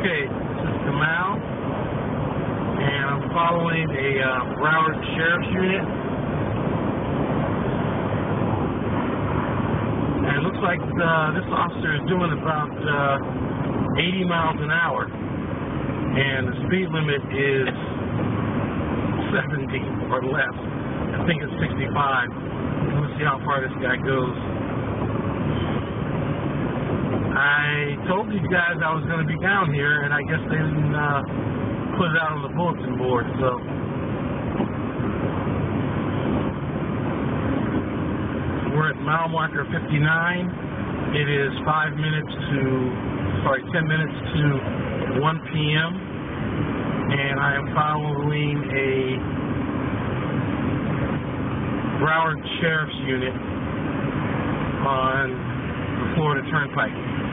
Okay, this is Kamau, and I'm following a uh, Broward Sheriff's Unit. And it looks like uh, this officer is doing about uh, 80 miles an hour, and the speed limit is 70 or less. I think it's 65. Let's see how far this guy goes. I told these guys I was going to be down here, and I guess they didn't uh, put it out on the bulletin board. So we're at mile marker 59. It is five minutes to, sorry, 10 minutes to 1 p.m. And I am following a Broward Sheriff's Unit on the Florida Turnpike.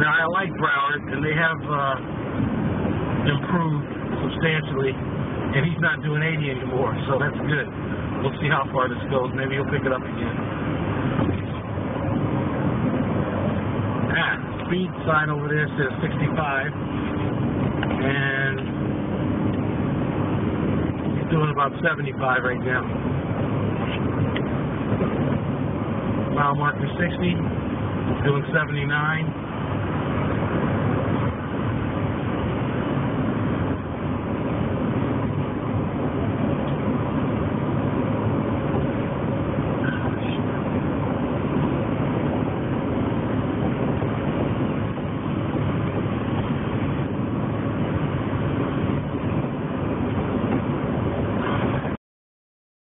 Now, I like Broward, and they have uh, improved substantially, and he's not doing 80 anymore, so that's good. We'll see how far this goes. Maybe he'll pick it up again. Ah, speed sign over there says 65, and he's doing about 75 right now. Mile marker 60, doing 79.